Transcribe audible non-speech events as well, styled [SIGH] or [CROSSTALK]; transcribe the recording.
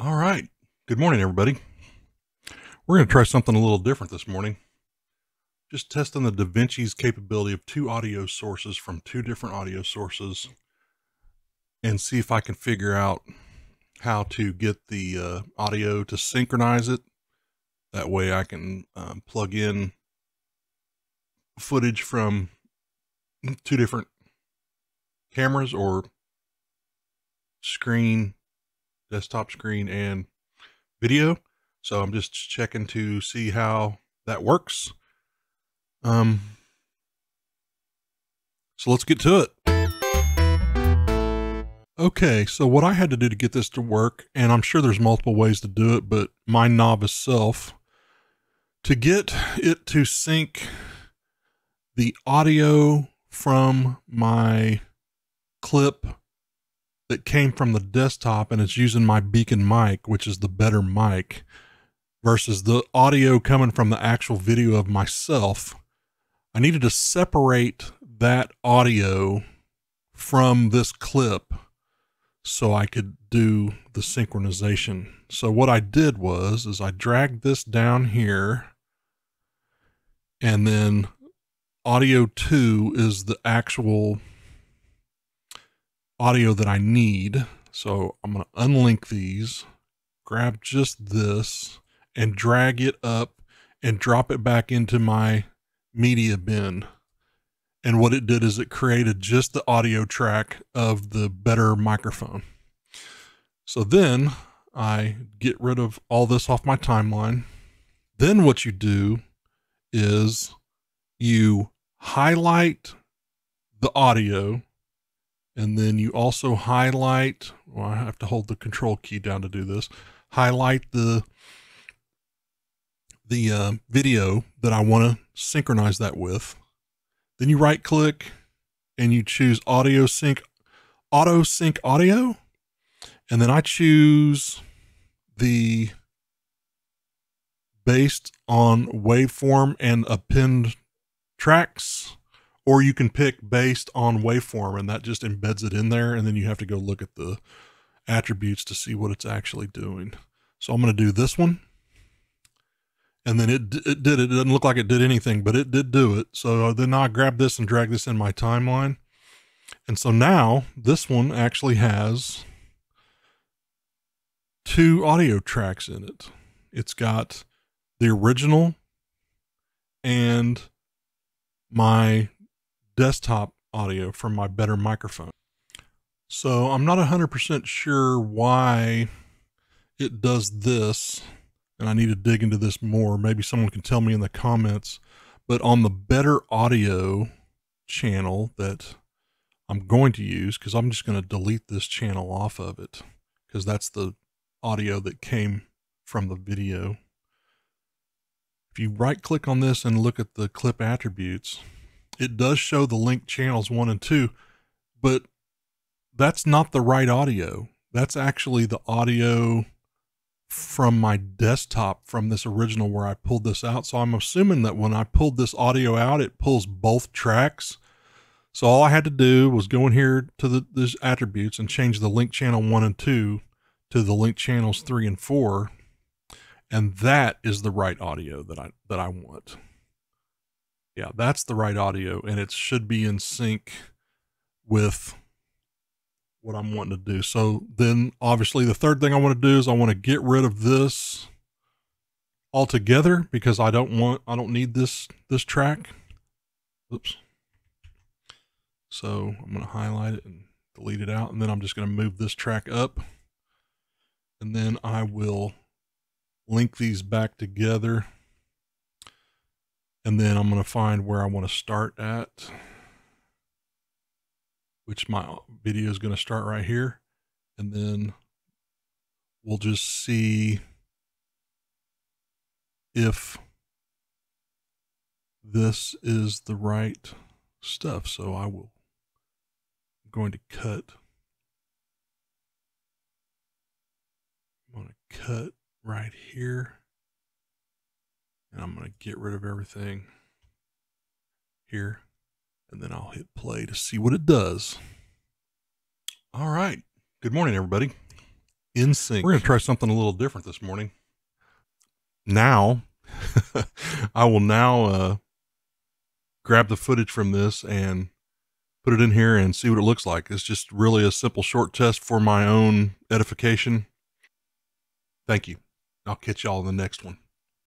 All right. Good morning, everybody. We're going to try something a little different this morning. Just testing the DaVinci's capability of two audio sources from two different audio sources and see if I can figure out how to get the uh, audio to synchronize it. That way I can um, plug in footage from two different cameras or screen desktop screen and video. So I'm just checking to see how that works. Um, so let's get to it. Okay, so what I had to do to get this to work, and I'm sure there's multiple ways to do it, but my novice self, to get it to sync the audio from my clip that came from the desktop and it's using my BEACN mic, which is the better mic, versus the audio coming from the actual video of myself. I needed to separate that audio from this clip so I could do the synchronization. So what I did was is I dragged this down here and then audio 2 is the actual audio that I need. So I'm going to unlink these, grab just this, and drag it up and drop it back into my media bin. And what it did is it created just the audio track of the better microphone. So then I get rid of all this off my timeline. Then what you do is you highlight the audio and then you also highlight, well, I have to hold the control key down to do this, highlight the, the uh, video that I want to synchronize that with. Then you right click and you choose audio sync, auto sync audio. And then I choose the based on waveform and append tracks or you can pick based on waveform and that just embeds it in there and then you have to go look at the attributes to see what it's actually doing. So i'm going to do this one. And then it, it did it. Doesn't look like it did anything but it did do it. So uh, then i grab this and drag this in my timeline. And so now this one actually has two audio tracks in it. It's got the original and my desktop audio from my better microphone. So I'm not 100% sure why it does this, and I need to dig into this more. Maybe someone can tell me in the comments. But on the better audio channel that I'm going to use, because I'm just going to delete this channel off of it, because that's the audio that came from the video. If you right click on this and look at the clip attributes, it does show the link channels one and two, but that's not the right audio. That's actually the audio from my desktop from this original where I pulled this out. So I'm assuming that when I pulled this audio out, it pulls both tracks. So all I had to do was go in here to the attributes and change the link channel one and two to the link channels three and four. And that is the right audio that I that I want. Yeah, that's the right audio, and it should be in sync with what I'm wanting to do. So then, obviously, the third thing I want to do is I want to get rid of this altogether because I don't want, I don't need this this track. Oops. So I'm going to highlight it and delete it out, and then I'm just going to move this track up, and then I will link these back together and then I'm going to find where I want to start at, which my video is going to start right here. And then we'll just see if this is the right stuff. So I will, I'm going to cut. I'm going to cut right here. And I'm going to get rid of everything here. And then I'll hit play to see what it does. All right. Good morning, everybody. in sync. We're going to try something a little different this morning. Now, [LAUGHS] I will now uh, grab the footage from this and put it in here and see what it looks like. It's just really a simple short test for my own edification. Thank you. I'll catch y'all in the next one.